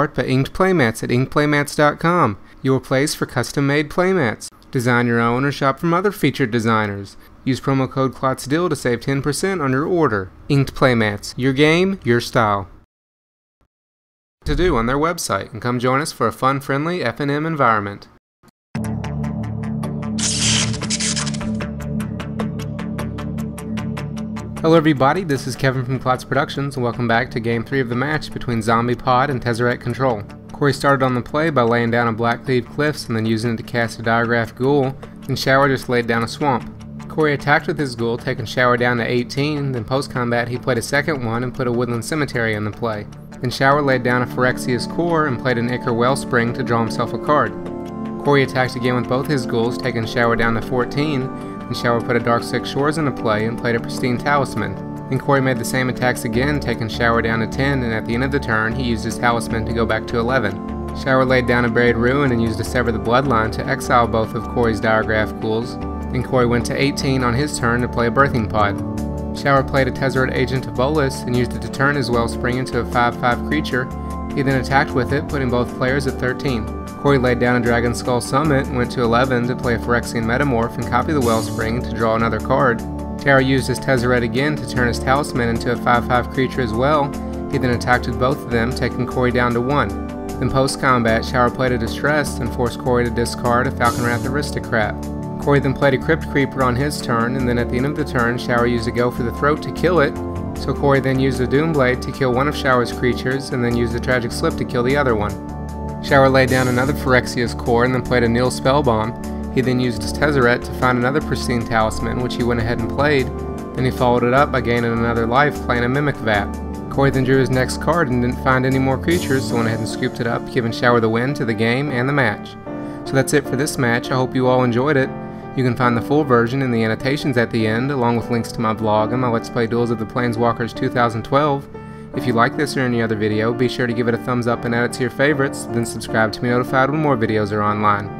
Art by Inked Playmats at inkedplaymats.com, your place for custom-made playmats. Design your own or shop from other featured designers. Use promo code KlotzDeal to save 10% on your order. Inked Playmats, your game, your style. To do on their website and come join us for a fun, friendly FNM environment. Hello everybody, this is Kevin from Klotz Productions and welcome back to Game 3 of the match between Zombie Pod and Tezzeret Control. Korey started on the play by laying down a Blackcleave Cliffs and then using it to cast a Diregraf Ghoul, and Shower just laid down a Swamp. Korey attacked with his Ghoul, taking Shower down to 18, then post-combat he played a second one and put a Woodland Cemetery in the play. Then Shower laid down a Phyrexia's Core and played an Ichor Wellspring to draw himself a card. Korey attacked again with both his Ghouls, taking Shower down to 14, and Shower put a Darkslick Shores into play and played a Pristine Talisman. Then Korey made the same attacks again, taking Shower down to 10, and at the end of the turn, he used his Talisman to go back to 11. Shower laid down a Buried Ruin and used to Sever the Bloodline to exile both of Korey's Diregraf Ghouls, and Korey went to 18 on his turn to play a Birthing Pod. Shower played a Tezzeret Agent of Bolas and used it to turn his Wellspring into a 5-5 creature. He then attacked with it, putting both players at 13. Korey laid down a Dragonskull Summit and went to 11 to play a Phyrexian Metamorph and copy the Wellspring to draw another card. Tara used his Tezzeret again to turn his Talisman into a 5-5 creature as well. He then attacked with both of them, taking Korey down to 1. Then post-combat, Shower played a Distress and forced Korey to discard a Falkenrath Aristocrat. Korey then played a Crypt Creeper on his turn, and then at the end of the turn, Shower used a Go for the Throat to kill it, so Korey then used a Doom Blade to kill one of Shower's creatures, and then used the Tragic Slip to kill the other one. Shower laid down another Phyrexia's core and then played a Nihil Spellbomb. He then used his Tezzeret to find another Pristine Talisman, which he went ahead and played. Then he followed it up by gaining another life playing a Mimic Vat. Korey then drew his next card and didn't find any more creatures, so went ahead and scooped it up, giving Shower the win to the game and the match. So that's it for this match. I hope you all enjoyed it. You can find the full version in the annotations at the end, along with links to my blog and my Let's Play Duels of the Planeswalkers 2012. If you like this or any other video, be sure to give it a thumbs up and add it to your favorites, then subscribe to be notified when more videos are online.